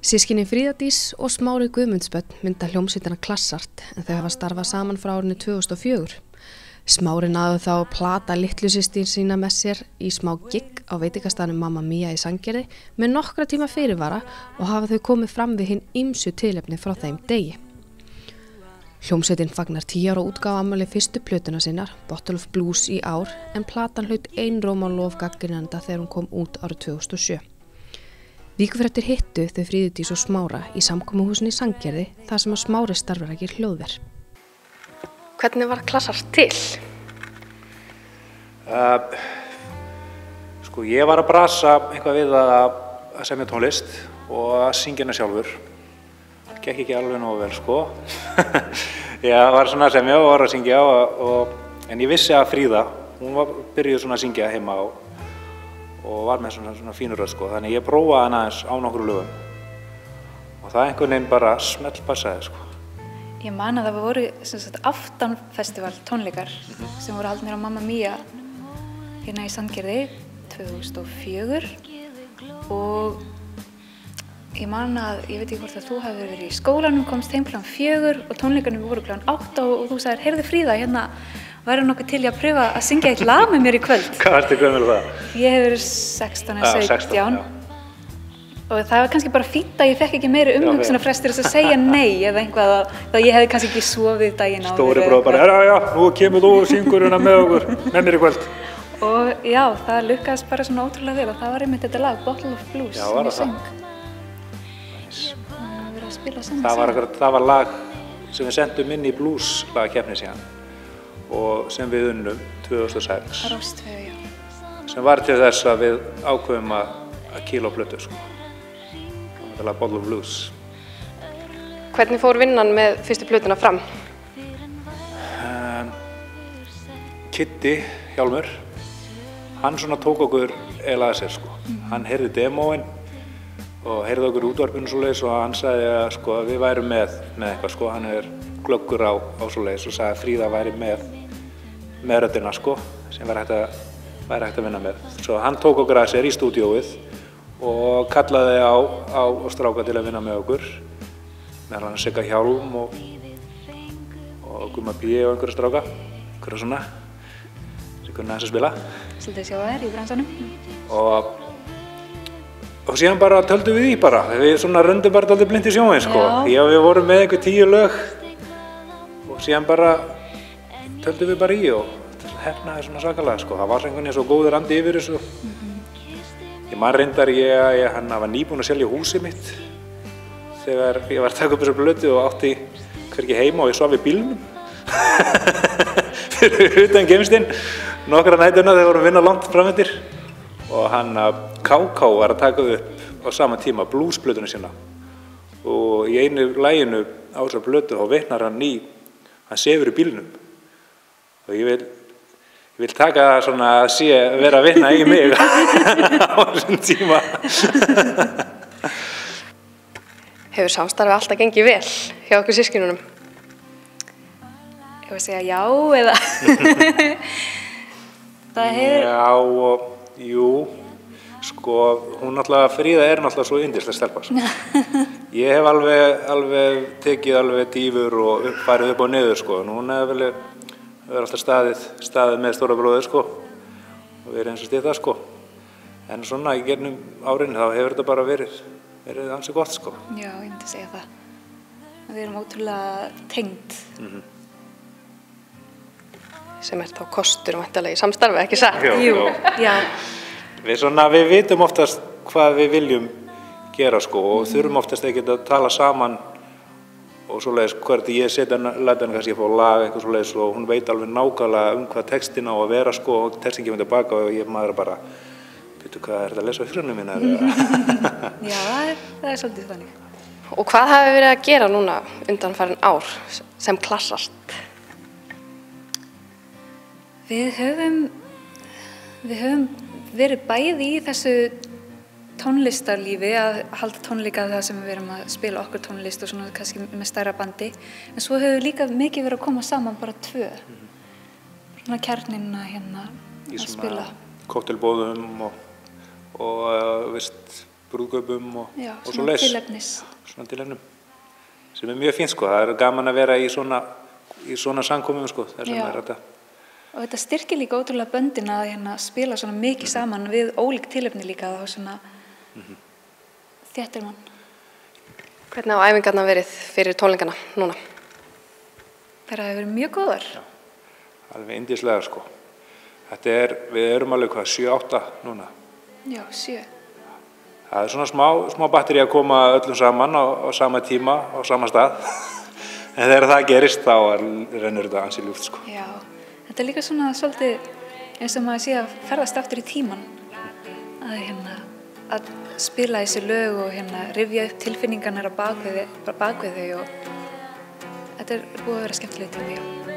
Sískinni Fríðadís og Smári Guðmundsbönn mynda hljómsveitina Klassart en þau hafa starfað saman frá árinu 2004. Smári náðu þá plata litlusistin sína með sér í smá gigg á veitikastanu Mamma Mia í Sangerði með nokkra tíma fyrirvara og hafa þau komið fram við hinn ymsu tilefni frá þeim degi. Hljómsveitin fagnar tíjar og útgáð ammali fyrstu plötuna sinnar, Bottle of Blues í ár, en platan hlaut einn róm á lofgagginanda þegar hún kom út árið 2007. Víkufrættir hittu þau Fríðutís og Smára í samkómuhúsinni Sangerði þar sem að Smári starfur ekki hljóðver. Hvernig var klassart til? Uh, sko ég var að brasa eitthvað við að, að semja tónlist og að syngja hennar sjálfur. Gekk ekki alveg nógu vel sko. ég var svona að semja og var að syngja og, og, en ég vissi að Fríða, hún var byrjuð svona að syngja heima og og var með svona, svona fínur röð sko. Þannig ég prófaði hann aðeins á nokkru lögum og það einhvern veginn bara smelt passaði sko. Ég man að það voru aftanfestival tónleikar mm -hmm. sem voru haldnir á Mamma Mia hérna í Sandgerði 2004 og ég man að, ég veit ekki hvort að þú hefði verið í skólanum, komst heim kl. fjögur og tónleikarnir voru kl. átta og, og þú sagðir, heyrðu Fríða, hérna væri nokkuð til ég að pröfa að syngja eitt lag með mér í kvöld. Hvað ertu gömul það? Ég hef verið 16 eða 17 og það var kannski bara fýtt að ég fekk ekki meiri umhugsunarfrestur þess að segja nei eða einhvað að ég hefði kannski ekki sofið daginn á. Stóri bróð bara, já já, nú kemur þú og syngur hérna með okkur, með mér í kvöld. Og já, það lukkast bara svona ótrúlega vel og það var einmitt þetta lag, Bottle of Blues, já, sem ég syng. Það, var, það var lag sem við sendum inn í blues lagakefni síðan og sem við unnum 2006 Róstfjö, sem var til þess að við ákveðum að, að kíla á blötu sko. það var Bottle of Blues Hvernig fór vinnan með fyrstu blötuna fram? Um, Kitty Hjálmur hann svona tók okkur eða að sér sko. Mm -hmm. hann heyrði demóin og heyrði okkur útvarpinu svo leiðis og hann sagði að sko, við værum með, með eitthvað sko. hann er glöggur á, á svo leiðis og sagði að Fríða væri með með röddina sko sem væri hægt að, væri hægt að vinna með. Svo hann tók okkur að sér í stúdióið og kallaði á, á stráka til að vinna með okkur með hann Sigga Hjálm og, og Guma P. og einhverja stráka, einhverja svona sem kunni aðeins að spila. Svolítið sjá þær í bransanum. Og, og síðan bara töldum við í bara, við svona röndum bara alltaf blindi sjóin sko. Já. Við vorum með einhver tíu lög og síðan bara töldum við bara í og hefnaði svona svakalega sko. Það var einhvern veginn svo góður andi yfir þessu. Mm -hmm. Ég man reyndar ég að ég, hann var nýbúinn að selja húsið mitt þegar ég var að taka upp þessu blötu og átti hverki heima og ég svaf í bílunum fyrir utan gemstinn nokkra nætuna þegar við vorum að vinna langt framöndir og hann að K.K. var að taka upp á sama tíma bluesblötunum sína og í einu læginu á þessu blötu þá veitnar hann í hann sefur í bílunum og ég vil, ég vil taka það svona að sé að vera að vinna í mig á þessum tíma Hefur samstarfið alltaf gengið vel hjá okkur sískinunum? Ég var að segja já eða það hefur Já og jú sko hún náttúrulega Fríða er náttúrulega svo yndislega stelpa sko. ég hef alveg, alveg tekið alveg dýfur og farið upp og niður sko hún hefur vel við erum alltaf staðið, staðið með stóra bróðið sko og við erum eins og stið það sko en svona í gernum árin þá hefur þetta bara verið verið ansið gott sko Já, ég myndi segja það við erum ótrúlega tengd mm -hmm. sem er þá kostur og í samstarfi, ekki satt? Jú, jú. Já. Við, svona, við vitum oftast hvað við viljum gera sko og mm. þurfum oftast ekki að tala saman og svo leiðis hvert ég setja læta henni kannski að fá lag eitthvað svo leiðis og hún veit alveg nákvæmlega um hvað textin á að vera sko og textin kemur tilbaka og ég maður bara veitu hvað er þetta að lesa á hrjónum mín Já, það er, það er svolítið þannig Og hvað hafi verið að gera núna undan farin ár sem klassast? Við höfum við höfum verið bæði í þessu tónlistarlífi að halda tónleika það sem við erum að spila okkur tónlist og svona kannski með stærra bandi en svo hefur líka mikið verið að koma saman bara tvö mm -hmm. svona kjarnina hérna að spila Kóttelbóðum og, og uh, veist, brúðgöpum og, og svo svona leis. Svona tilefnum. Sem er mjög fínt sko, það er gaman að vera í svona, í svona samkomum sko, þetta. Og þetta styrkir líka ótrúlega böndin að hérna, spila svona mikið saman við ólík tilefni líka þá svona þéttir mann. Hvernig á æfingarna verið fyrir tónleikana núna? Það hefur verið mjög góðar. Alveg indislega sko. Þetta er, við erum alveg hvað, 7-8 núna. Já, sjö. Það er svona smá, smá batteri að koma öllum saman á, á sama tíma, á sama stað. en þegar það gerist þá er, rennur þetta ansi ljúft sko. Já, þetta er líka svona svolítið eins og maður sé að ferðast aftur í tíman að, hérna, að spila þessi lög og hérna, rifja upp tilfinningarnar á bakvið þau og þetta er búið að vera skemmtileg tími, já.